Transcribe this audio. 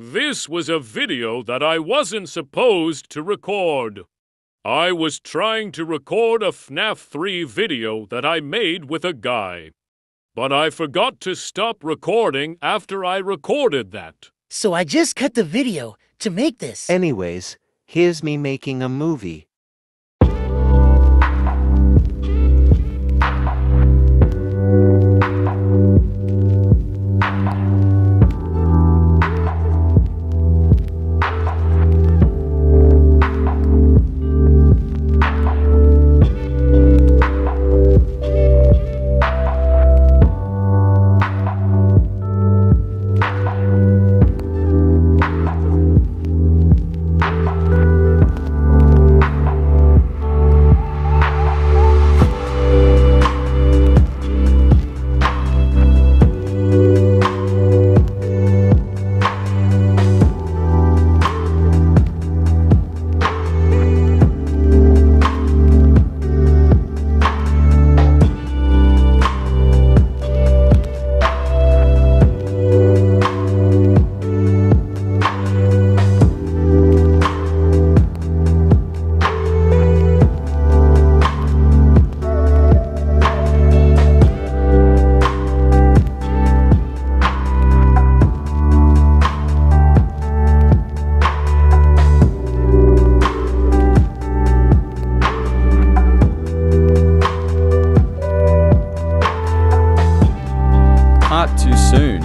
This was a video that I wasn't supposed to record. I was trying to record a FNAF 3 video that I made with a guy. But I forgot to stop recording after I recorded that. So I just cut the video to make this. Anyways, here's me making a movie. Too soon.